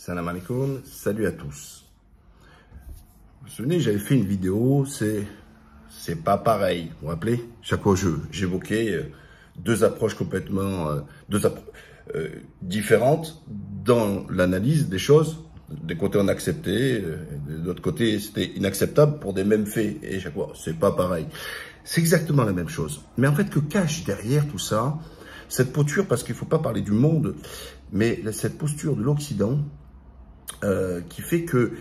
Salam alaikum, salut à tous. Vous vous souvenez, j'avais fait une vidéo, c'est pas pareil. Vous vous rappelez? Chaque fois, j'évoquais euh, deux approches complètement euh, deux euh, différentes dans l'analyse des choses. Des côtés, on acceptait, de l'autre côté, c'était inacceptable pour des mêmes faits. Et chaque fois, c'est pas pareil. C'est exactement la même chose. Mais en fait, que cache derrière tout ça cette posture, parce qu'il ne faut pas parler du monde, mais cette posture de l'Occident, euh, qui fait que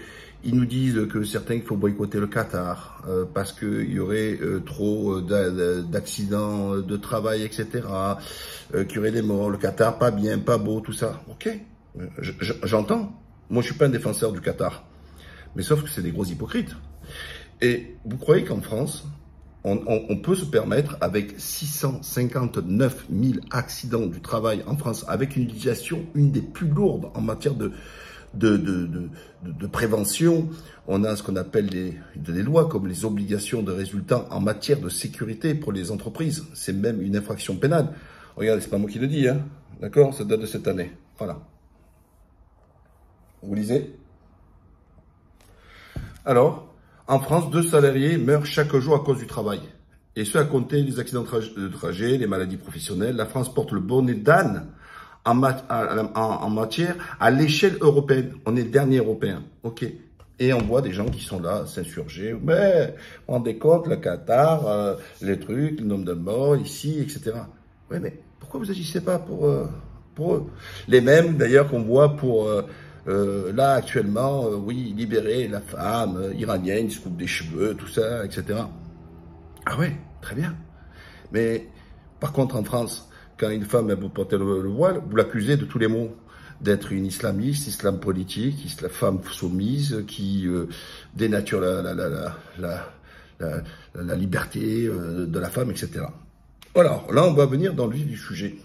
ils nous disent que certains qu'il faut boycotter le Qatar euh, parce qu'il y aurait euh, trop d'accidents de travail, etc. qu'il y aurait des morts. Le Qatar, pas bien, pas beau, tout ça. Ok, j'entends. Moi, je suis pas un défenseur du Qatar, mais sauf que c'est des gros hypocrites. Et vous croyez qu'en France, on, on, peut se permettre, avec 659 000 accidents du travail en France, avec une utilisation une des plus lourdes en matière de de, prévention. On a ce qu'on appelle des, des lois comme les obligations de résultats en matière de sécurité pour les entreprises. C'est même une infraction pénale. Regardez, c'est pas moi qui le dis, hein. D'accord? Ça date de cette année. Voilà. Vous lisez? Alors, en France, deux salariés meurent chaque jour à cause du travail. Et ce, à compter les accidents de trajet, les maladies professionnelles. La France porte le bonnet d'âne en, matière à l'échelle européenne. On est dernier européen. OK. Et on voit des gens qui sont là, s'insurger. Mais, on décompte le Qatar, euh, les trucs, le nombre de morts ici, etc. Oui, mais pourquoi vous agissez pas pour, euh, pour eux? Les mêmes, d'ailleurs, qu'on voit pour, euh, là, actuellement, oui, libérer la femme iranienne, se coupe des cheveux, tout ça, etc. Ah ouais, très bien. Mais, par contre, en France, quand une femme vous porter le, voile, vous l'accusez de tous les maux d'être une islamiste, islam politique, islam, femme soumise, qui euh, dénature la liberté euh, de la femme, etc. Alors, là, on va venir dans le vif du sujet.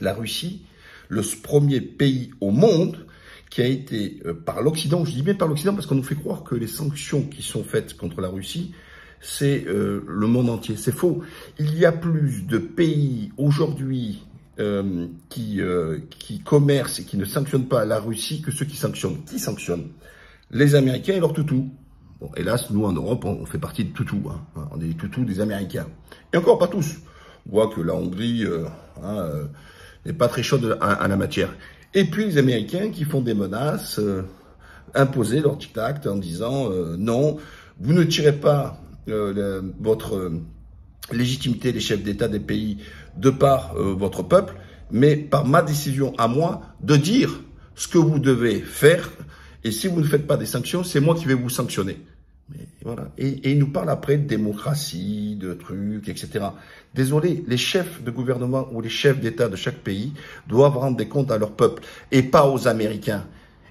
La Russie, le premier pays au monde qui a été, euh, par l'Occident, je dis bien par l'Occident parce qu'on nous fait croire que les sanctions qui sont faites contre la Russie c'est euh, le monde entier. C'est faux. Il y a plus de pays aujourd'hui euh, qui, euh, qui commercent et qui ne sanctionnent pas la Russie que ceux qui sanctionnent. Qui sanctionnent? Les Américains et leurs toutous. Bon, hélas, nous en Europe, on fait partie de toutous. Hein. On est des toutous des Américains. Et encore pas tous. On voit que la Hongrie hein, n'est pas très chaude à, la matière. Et puis les Américains qui font des menaces, imposer leur dictat en disant non, vous ne tirez pas euh, votre euh, légitimité des chefs d'État des pays de par euh, votre peuple, mais par ma décision à moi de dire ce que vous devez faire. Et si vous ne faites pas des sanctions, c'est moi qui vais vous sanctionner. Voilà. Et, et, il nous parle après de démocratie, de trucs, etc. Désolé, les chefs de gouvernement ou les chefs d'État de chaque pays doivent rendre des comptes à leur peuple et pas aux Américains.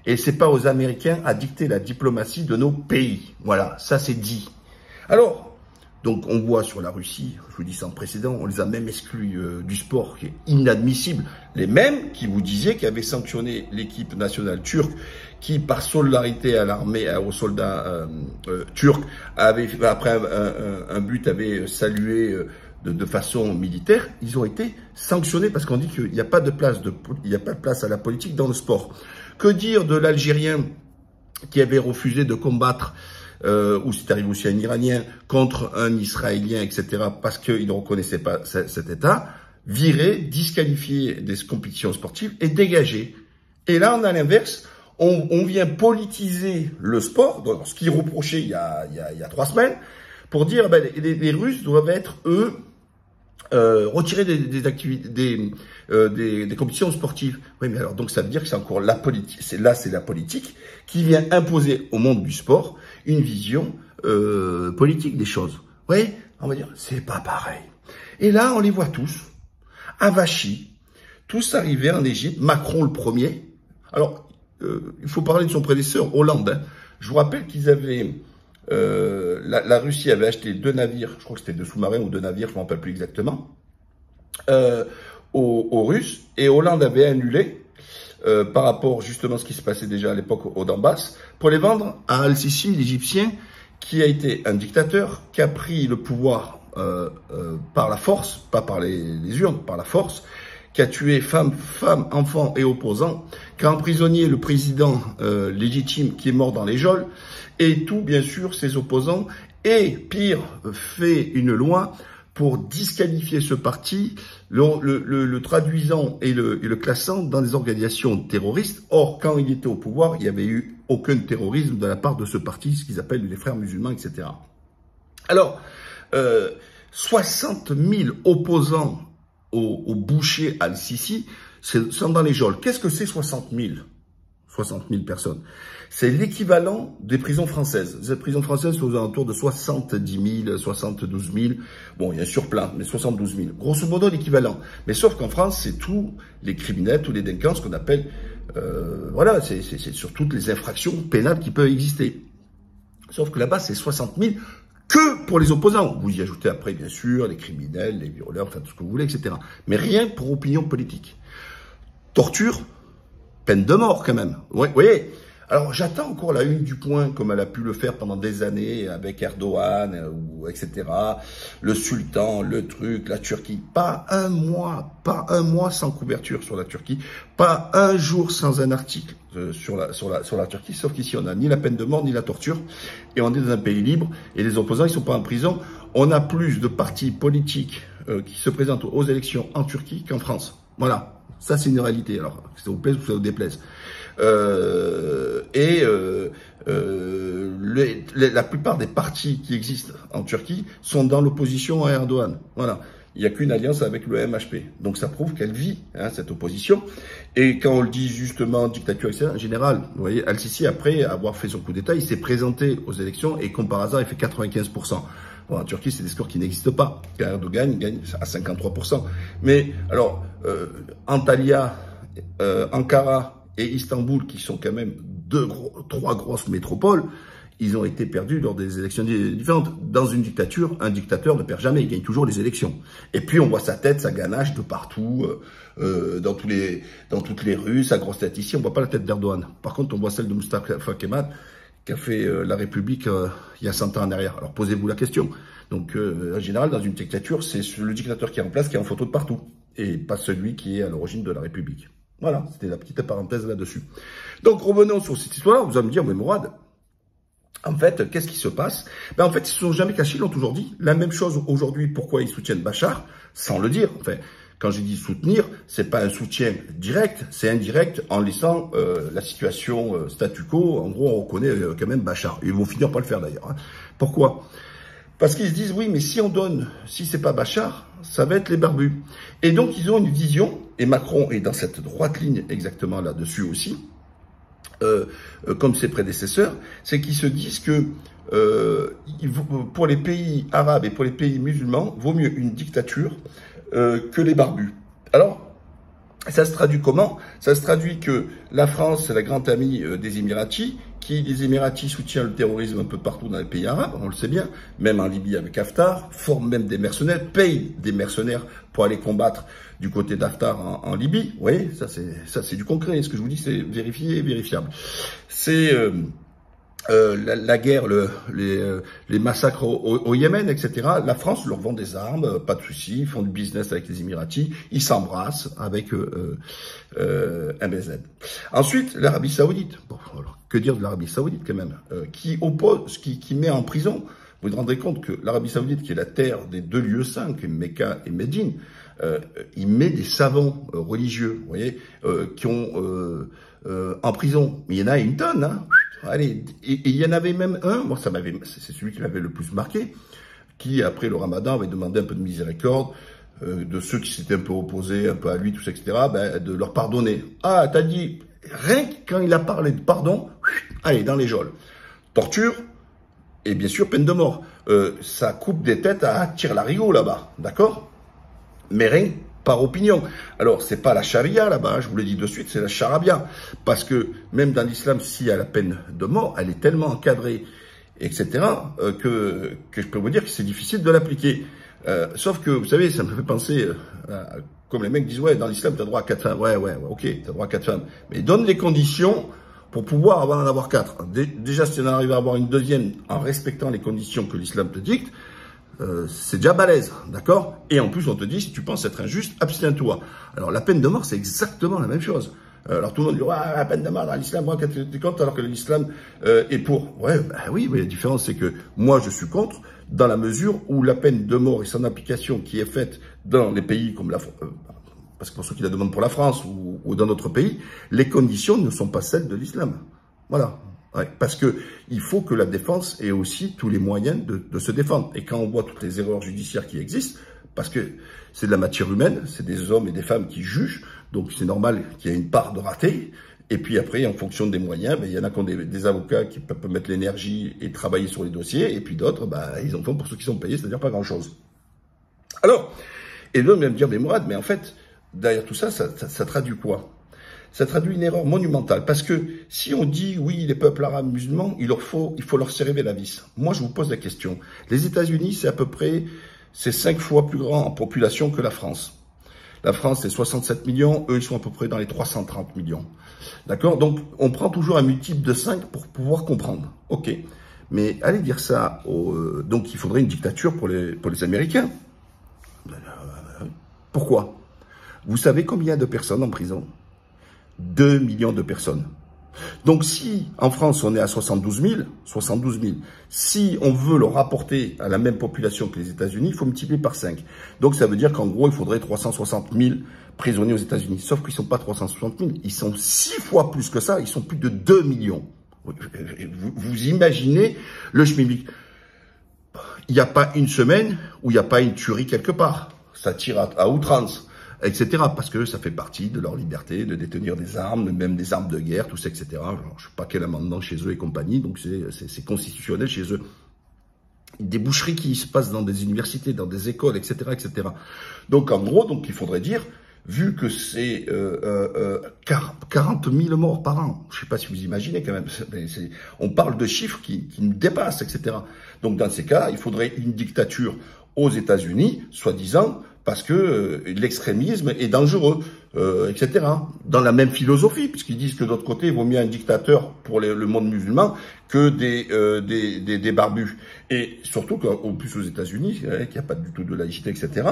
Et c'est pas aux Américains à dicter la diplomatie de nos pays. Voilà, ça c'est dit. Alors, donc on voit sur la Russie, je vous dis sans précédent, on les a même exclus euh, du sport, qui est inadmissible. Les mêmes qui vous disaient qu'ils avaient sanctionné l'équipe nationale turque, qui par solidarité à l'armée, aux soldats euh, euh, turcs, avait, après un, but, avait salué de, façon militaire, ils ont été sanctionnés parce qu'on dit qu'il n'y a pas de place à la politique dans le sport. Que dire de l'Algérien qui avait refusé de combattre euh, ou c'est arrivé aussi un Iranien contre un Israélien, etc., parce qu'il ne reconnaissait pas cet État, viré, disqualifié des compétitions sportives et dégagé. Et là, on a l'inverse, on, vient politiser le sport, ce qui reprochait il y a, il y a, trois semaines, pour dire ben, les, Russes doivent être, eux, euh, retirer des, activités, euh, des, compétitions sportives. Oui, mais alors donc ça veut dire que c'est encore la politique. Là, c'est la politique qui vient imposer au monde du sport une vision euh, politique des choses. Oui, on va dire c'est pas pareil. Et là, on les voit tous, avachis, tous arrivés en Égypte. Macron le premier. Alors, euh, il faut parler de son prédécesseur Hollande. Hein. Je vous rappelle qu'ils avaient euh, la, Russie avait acheté deux navires, je crois que c'était deux sous-marins ou deux navires, je ne me rappelle plus exactement, euh, aux, Russes, et Hollande avait annulé euh, par rapport justement à ce qui se passait déjà à l'époque au Donbass, pour les vendre à Al-Sisi, l'Égyptien, qui a été un dictateur, qui a pris le pouvoir euh, euh, par la force, pas par les, urnes, par la force, qui a tué femmes, femmes, enfants et opposants, qu'a prisonnier le président légitime qui est mort dans les geôles, et tout, bien sûr, ses opposants, et pire, fait une loi pour disqualifier ce parti, le, traduisant et le, et le, classant dans des organisations terroristes. Or, quand il était au pouvoir, il n'y avait eu aucun terrorisme de la part de ce parti, ce qu'ils appellent les frères musulmans, etc. Alors, euh, 60 000 opposants au, boucher al-Sisi sont dans les geôles. Qu'est-ce que c'est 60 000 60 000 personnes. C'est l'équivalent des prisons françaises. Les prisons françaises sont aux alentours de 70 000, 72 000. Bon, il y a un surplein, mais 72 000. Grosso modo, l'équivalent. Mais sauf qu'en France, c'est tous les criminels, tous les délinquants, ce qu'on appelle, euh, voilà, c'est sur toutes les infractions pénales qui peuvent exister. Sauf que là-bas, c'est 60 000 que pour les opposants. Vous y ajoutez après, bien sûr, les criminels, les violeurs, enfin tout ce que vous voulez, etc. Mais rien pour opinion politique. Torture, peine de mort quand même. Oui, voyez? Alors j'attends encore la une du point comme elle a pu le faire pendant des années avec Erdogan, euh, ou etc. Le sultan, le truc, la Turquie. Pas un mois, pas un mois sans couverture sur la Turquie, pas un jour sans un article euh, sur la sur la sur la Turquie. Sauf qu'ici on a ni la peine de mort ni la torture et on est dans un pays libre et les opposants ils sont pas en prison. On a plus de partis politiques euh, qui se présentent aux élections en Turquie qu'en France. Voilà. Ça, c'est une réalité. Alors, que ça vous plaise ou que ça vous déplaise. Euh, et euh, euh, la plupart des partis qui existent en Turquie sont dans l'opposition à Erdogan. Voilà. Il n'y a qu'une alliance avec le MHP. Donc ça prouve qu'elle vit, hein, cette opposition. Et quand on le dit justement, dictature, etc., en général, vous voyez, Al-Sisi, après avoir fait son coup d'État, il s'est présenté aux élections et comme par hasard, il fait 95%. Bon, en Turquie, c'est des scores qui n'existent pas. Erdogan gagne à 53%. Mais alors, euh, Antalya, euh, Ankara et Istanbul, qui sont quand même deux, trois grosses métropoles, ils ont été perdus lors des élections différentes. Dans une dictature, un dictateur ne perd jamais, il gagne toujours les élections. Et puis on voit sa tête, sa ganache de partout, euh, dans tous les, dans toutes les rues, sa grosse tête ici. On voit pas la tête d'Erdogan. Par contre, on voit celle de Mustafa Kemal qui a fait la République il y a 100 ans en arrière. Alors posez-vous la question. Donc en général, dans une dictature, c'est le dictateur qui est en place qui est en photo de partout, et pas celui qui est à l'origine de la République. Voilà, c'était la petite parenthèse là-dessus. Donc revenons sur cette histoire-là, vous allez me dire, mais Mourad, en fait, qu'est-ce qui se passe? Ben, En fait, ils ne se sont jamais cachés, ils l'ont toujours dit. La même chose aujourd'hui, pourquoi ils soutiennent Bachar, sans le dire. Enfin, quand je dis soutenir, c'est pas un soutien direct, c'est indirect en laissant euh, la situation euh, statu quo. En gros, on reconnaît euh, quand même Bachar. Ils vont finir par le faire d'ailleurs. Hein. Pourquoi? Parce qu'ils se disent oui, mais si on donne, si c'est pas Bachar, ça va être les barbus. Et donc ils ont une vision, et Macron est dans cette droite ligne exactement là-dessus aussi, comme ses prédécesseurs, c'est qu'ils se disent que pour les pays arabes et pour les pays musulmans, vaut mieux une dictature euh, que les barbus. Alors, ça se traduit comment? Ça se traduit que la France, c'est la grande amie euh, des Émiratis, qui, les Émiratis, soutient le terrorisme un peu partout dans les pays arabes, on le sait bien, même en Libye avec Haftar, forme même des mercenaires, paye des mercenaires pour aller combattre du côté d'Haftar en, Libye. Vous voyez, ça c'est ça c'est du concret. Ce que je vous dis, c'est vérifié et vérifiable. C'est euh, euh, la, guerre, le, les, euh, les, massacres au, Yémen, etc. La France leur vend des armes, euh, pas de soucis, ils font du business avec les Émiratis, ils s'embrassent avec euh, euh, MBZ. Ensuite, l'Arabie Saoudite. Bon, alors, que dire de l'Arabie Saoudite quand même Qui oppose, qui, qui met en prison. Vous vous rendrez compte que l'Arabie Saoudite, qui est la terre des deux lieux saints, Mecca et Médine, il met des savants religieux, vous voyez, qui ont en prison. Il y en a une tonne, hein Allez, il y en avait même un, moi ça m'avait, c'est celui qui m'avait le plus marqué, qui après le Ramadan avait demandé un peu de miséricorde euh, de ceux qui s'étaient un peu opposés, un peu à lui, tout ça, etc. Ben, de leur pardonner. Ah, t'as dit rien que quand il a parlé de pardon, allez dans les geôles, torture et bien sûr peine de mort. Euh, ça coupe des têtes à tire larigot là-bas, d'accord? Mais rien par opinion. Alors, c'est pas la charia là-bas, je vous l'ai dit de suite, c'est la charabia. Parce que même dans l'islam, s'il y a la peine de mort, elle est tellement encadrée, etc., euh, que, que je peux vous dire que c'est difficile de l'appliquer. Euh, sauf que, vous savez, ça me fait penser, euh, comme les mecs disent, ouais, dans l'islam, tu as droit à quatre femmes. Ouais, ouais, ouais ok, tu as droit à quatre femmes. Mais donne les conditions pour pouvoir avoir, en avoir quatre. Déjà, si on arrive à avoir une deuxième en respectant les conditions que l'islam te dicte, euh, c'est déjà balèze, d'accord? Et en plus, on te dit, si tu penses être injuste, abstiens-toi. Alors, la peine de mort, c'est exactement la même chose. Euh, alors tout le monde dit, ouais, la peine de mort dans l'islam, moi, tu contre, alors que l'islam euh, est pour. Ouais, bah oui, mais la différence, c'est que moi, je suis contre, dans la mesure où la peine de mort et son application qui est faite dans les pays comme la euh, parce que pour ceux qui la demandent pour la France ou dans d'autres pays, les conditions ne sont pas celles de l'islam. Voilà. Parce que il faut que la défense ait aussi tous les moyens de, se défendre. Et quand on voit toutes les erreurs judiciaires qui existent, parce que c'est de la matière humaine, c'est des hommes et des femmes qui jugent, donc c'est normal qu'il y ait une part de raté. Et puis après, en fonction des moyens, ben, il y en a qui ont des, avocats qui peuvent mettre l'énergie et travailler sur les dossiers, et puis d'autres, ben, ils en font pour ceux qui sont payés, c'est-à-dire pas grand-chose. Alors, et l'homme va me dire, mais Mourad, mais en fait, derrière tout ça, ça traduit quoi? Ça traduit une erreur monumentale. Parce que si on dit, oui, les peuples arabes musulmans, il, leur faut, il faut leur serrer la vis. Moi, je vous pose la question. Les États-Unis, c'est à peu près, c'est cinq fois plus grand en population que la France. La France, c'est 67 millions. Eux, ils sont à peu près dans les 330 millions. D'accord? Donc, on prend toujours un multiple de 5 pour pouvoir comprendre. OK. Mais allez dire ça euh, donc il faudrait une dictature pour les, pour les Américains. Pourquoi? Vous savez combien de personnes en prison? 2 millions de personnes. Donc si en France on est à 72 000, 72 000, si on veut le rapporter à la même population que les États-Unis, il faut multiplier par 5. Donc ça veut dire qu'en gros il faudrait 360 000 prisonniers aux États-Unis. Sauf qu'ils ne sont pas 360 000, ils sont 6 fois plus que ça, ils sont plus de 2 millions. Vous, imaginez le schmilblick. Il n'y a pas une semaine où il n'y a pas une tuerie quelque part. Ça tire à outrance etc. Parce que ça fait partie de leur liberté de détenir des armes, même des armes de guerre, tout ça, etc. Alors, je sais pas quel amendement chez eux et compagnie, donc c'est constitutionnel chez eux. Des boucheries qui se passent dans des universités, dans des écoles, etc., etc. Donc en gros, donc il faudrait dire, vu que c'est euh, euh, 40 000 morts par an, je ne sais pas si vous imaginez quand même, on parle de chiffres qui, qui nous dépassent, etc. Donc dans ces cas, il faudrait une dictature aux États-Unis, soi-disant, parce que euh, l'extrémisme est dangereux, euh, etc. Dans la même philosophie, puisqu'ils disent que d'autre côté, il vaut mieux un dictateur pour le monde musulman que des, euh, des, des, des, barbus. Et surtout qu'au plus aux États-Unis, qu'il n'y a pas du tout de laïcité, etc.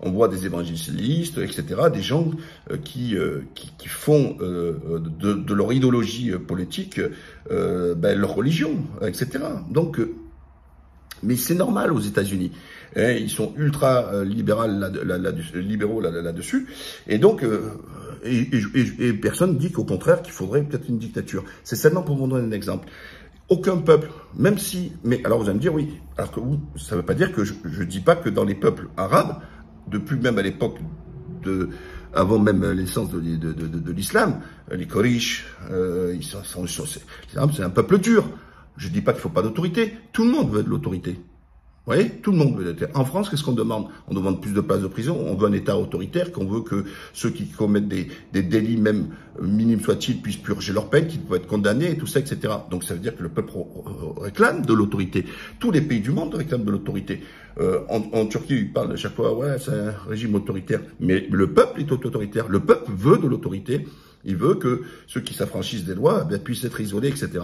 On voit des évangélistes, etc., des gens euh, qui, euh, qui, qui, font de, de, leur idéologie politique ben, leur religion, etc. Donc, mais c'est normal aux États-Unis. Hein, ils sont ultra euh, libéral, libéraux là-dessus. et donc, euh, et, et, et, dit qu'au contraire qu'il faudrait peut-être une dictature. C'est seulement pour vous donner un exemple. Aucun peuple, même si, mais alors vous allez me dire oui, alors que ça ne veut pas dire que je ne dis pas que dans les peuples arabes, depuis même à l'époque de, avant même l'essence de, de, l'islam, les Korish, euh, ils sont, c'est un peuple dur. Je dis pas qu'il faut pas d'autorité. Tout le monde veut de l'autorité. Vous voyez, tout le monde veut être. En France, qu'est-ce qu'on demande? On demande plus de places de prison. On veut un État autoritaire, qu'on veut que ceux qui commettent des, délits, même minimes soient-ils, puissent purger leur peine, qu'ils peuvent être condamnés, et tout ça, etc. Donc ça veut dire que le peuple réclame de l'autorité. Tous les pays du monde réclament de l'autorité. Euh, en, en, Turquie, ils parlent à chaque fois, ouais, c'est un régime autoritaire. Mais le peuple est autoritaire. Le peuple veut de l'autorité. Il veut que ceux qui s'affranchissent des lois eh puissent être isolés, etc.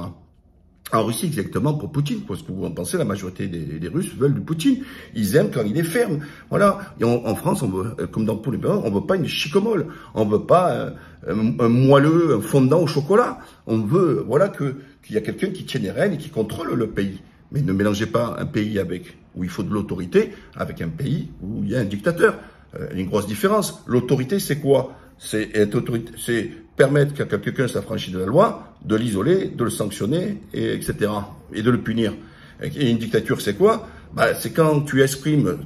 En Russie, exactement, pour Poutine, parce que vous en pensez, la majorité des, Russes veulent du Poutine. Ils aiment quand il est ferme. Voilà. Et en France, on veut, euh, comme dans tous les pays, on veut pas une chicomole. On veut pas un, moelleux, un fondant au chocolat. On veut, voilà, qu'il y a quelqu'un qui tienne les rênes et qui contrôle le pays. Mais ne mélangez pas un pays avec où il faut de l'autorité avec un pays où il y a un dictateur. Euh, une grosse différence. L'autorité, c'est quoi? C'est permettre qu'à quelqu'un s'affranchisse de la loi, de l'isoler, de le sanctionner, et etc. et de le punir. Et une dictature, c'est quoi? Bah, C'est quand tu exprimes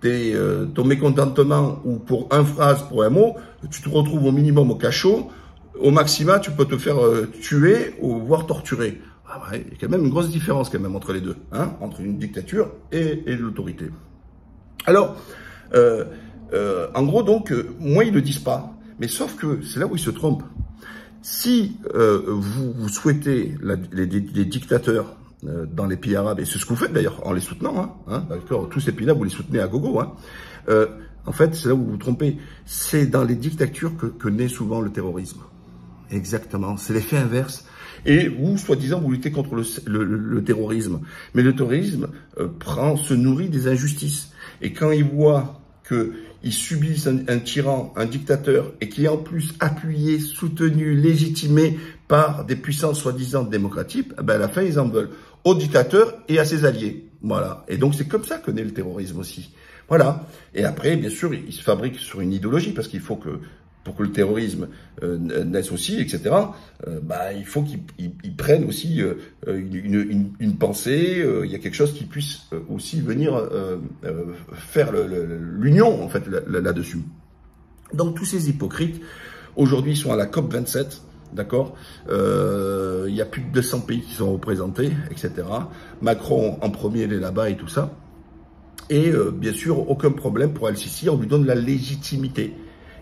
tes, euh, ton mécontentement ou pour un phrase, pour un mot, tu te retrouves au minimum au cachot. Au maximum, tu peux te faire euh, tuer ou voire torturer. Ah ouais, il y a quand même une grosse différence quand même entre les deux, hein, entre une dictature et, et l'autorité. Alors, euh, euh, en gros, donc, euh, moi, ils ne le disent pas. Mais sauf que c'est là où ils se trompent. Si euh, vous, vous, souhaitez la, les, les, dictateurs euh, dans les pays arabes, et c'est ce que vous faites d'ailleurs en les soutenant, hein, hein, d'accord, tous ces pays-là, vous les soutenez à gogo, hein, euh, en fait, c'est là où vous vous trompez. C'est dans les dictatures que, que naît souvent le terrorisme. Exactement, c'est l'effet inverse. Et vous, soi-disant, vous luttez contre le, le, le, terrorisme. Mais le terrorisme euh, prend, se nourrit des injustices. Et quand il voit qu'ils subissent un, tyran, un dictateur, et qui est en plus appuyé, soutenu, légitimé par des puissances soi-disant démocratiques, eh ben à la fin, ils en veulent au dictateur et à ses alliés. Voilà. Et donc, c'est comme ça que naît le terrorisme aussi. Voilà. Et après, bien sûr, il se fabrique sur une idéologie, parce qu'il faut que pour que le terrorisme euh, naisse aussi, etc., euh, bah, il faut qu'ils prennent aussi euh, une, une, pensée, il y a quelque chose qui puisse aussi venir faire l'union, en fait, là-dessus. Donc tous ces hypocrites, aujourd'hui, sont à la COP 27, D'accord Il y a plus de 200 pays qui sont représentés, etc. Macron en premier, il est là-bas et tout ça. Et bien sûr, aucun problème pour Al-Sisi, on lui donne la légitimité.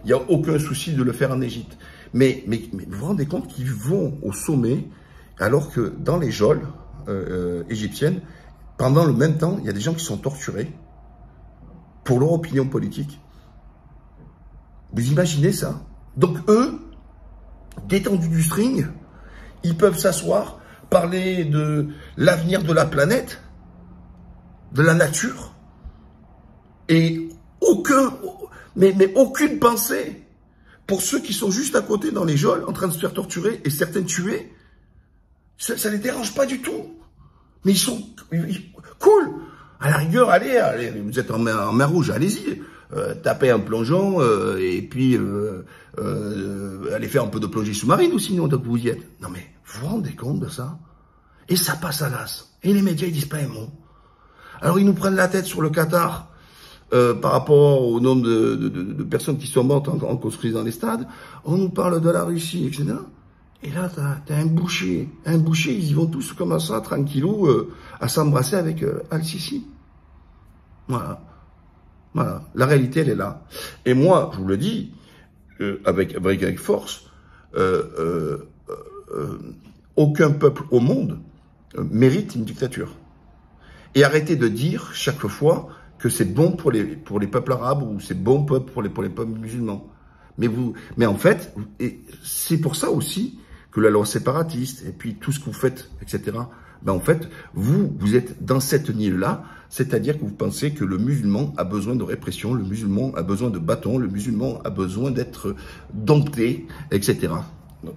Il n'y a aucun souci de le faire en Égypte. Mais, vous vous rendez compte qu'ils vont au sommet alors que dans les geôles euh, euh, égyptiennes, pendant le même temps, il y a des gens qui sont torturés pour leur opinion politique. Vous imaginez ça? Donc eux, détendus du string, ils peuvent s'asseoir, parler de l'avenir de la planète, de la nature, et aucun, mais, aucune pensée pour ceux qui sont juste à côté dans les geôles, en train de se faire torturer et certains tués. Ça, ne les dérange pas du tout. Mais ils sont cool. À la rigueur, allez, allez, vous êtes en mer, rouge, allez-y. Euh, tapez un plongeon euh, et puis euh, allez faire un peu de plongée sous-marine ou sinon donc vous y êtes. Non mais vous vous rendez compte de ça? Et ça passe à l'as. Et les médias ils disent pas un mot. Alors ils nous prennent la tête sur le Qatar euh, par rapport au nombre de, personnes qui sont mortes en, construisant les stades, on nous parle de la Russie, etc. Et là, t'as as un boucher, un boucher, ils y vont tous comme ça, tranquillou, euh, à s'embrasser avec euh, Al-Sisi. Voilà. Voilà. La réalité, elle est là. Et moi, je vous le dis, euh, avec, avec, avec force, aucun peuple au monde mérite une dictature. Et arrêtez de dire chaque fois que c'est bon pour les, pour les peuples arabes ou c'est bon pour les, pour les peuples musulmans. Mais, vous, mais en fait, c'est pour ça aussi que la loi séparatiste et puis tout ce que vous faites, etc. Ben en fait, vous, vous êtes dans cette niche-là, c'est-à-dire que vous pensez que le musulman a besoin de répression, le musulman a besoin de bâton, le musulman a besoin d'être dompté, etc.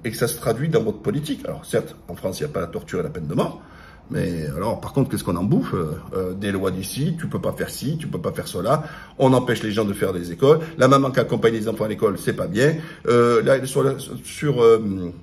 Et que ça se traduit dans votre politique. Alors certes, en France, il n'y a pas la torture et la peine de mort, mais alors, par contre, qu'est-ce qu'on en bouffe euh, euh, Des lois d'ici, tu peux pas faire ci, tu peux pas faire cela. On empêche les gens de faire des écoles. La maman qui accompagne les enfants à l'école, c'est pas bien. Euh, là, sur, sur euh,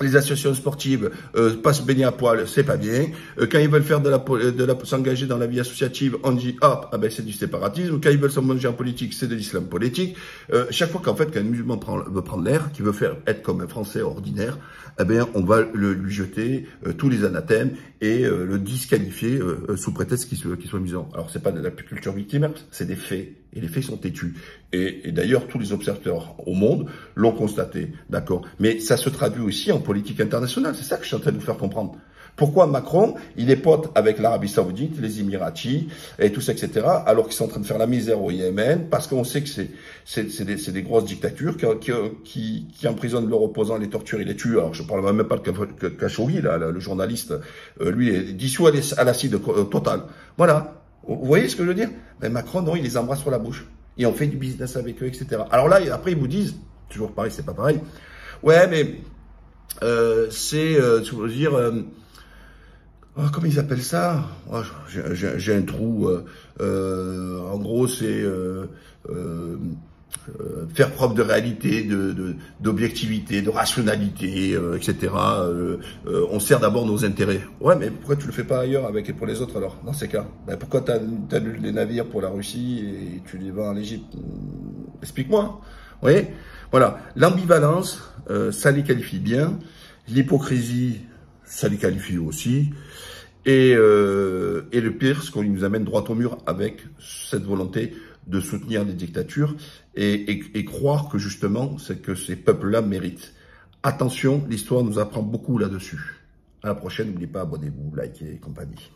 les associations sportives euh, pas se baigner à poil, c'est pas bien. Euh, quand ils veulent faire de la, de la s'engager dans la vie associative, on dit hop, ah ben c'est du séparatisme. Quand ils veulent s'engager en politique, c'est de l'islam politique. Euh, chaque fois qu'en fait qu'un musulman prend, veut prendre l'air, qui veut faire être comme un Français ordinaire, eh bien on va le, lui jeter euh, tous les anathèmes et euh, le disqualifier sous prétexte qu'il soit, qu soit musulman. Alors c'est pas de la culture victimaire, c'est des faits et les faits sont têtus. Et, d'ailleurs, tous les observateurs au monde l'ont constaté, d'accord Mais ça se traduit aussi en politique internationale, c'est ça que je suis en train de vous faire comprendre. Pourquoi Macron, il est pote avec l'Arabie Saoudite, les Émiratis et tout ça, etc., alors qu'ils sont en train de faire la misère au Yémen, parce qu'on sait que c'est des, des, grosses dictatures qui, qui, qui, emprisonnent leurs opposants, les torturent et les tuent. Alors je parle même pas de Khashoggi, là, le journaliste, euh, lui, est dissous à l'acide total. Voilà. Vous voyez ce que je veux dire? Ben Macron, non, il les embrasse sur la bouche. Et on fait du business avec eux, etc. Alors là, après, ils vous disent, toujours pareil, c'est pas pareil. Ouais, mais euh, c'est, euh, tu veux dire, euh, oh, comment ils appellent ça? Oh, J'ai un trou. Euh, euh, en gros, c'est euh, faire preuve de réalité, de d'objectivité, de, rationalité, euh, etc. Euh, on sert d'abord nos intérêts. Ouais, mais pourquoi tu le fais pas ailleurs avec et pour les autres alors Dans ces cas, ben, pourquoi tu annules les navires pour la Russie et tu les vends en Égypte hmm, Explique-moi. Vous voyez? Voilà, l'ambivalence, ça les qualifie bien. L'hypocrisie, ça les qualifie aussi. Et, et le pire, ce qu'on nous amène droit au mur avec cette volonté de soutenir des dictatures et, croire que justement, c'est que ces peuples-là méritent. Attention, l'histoire nous apprend beaucoup là-dessus. À la prochaine, n'oubliez pas, abonnez-vous, likez et compagnie.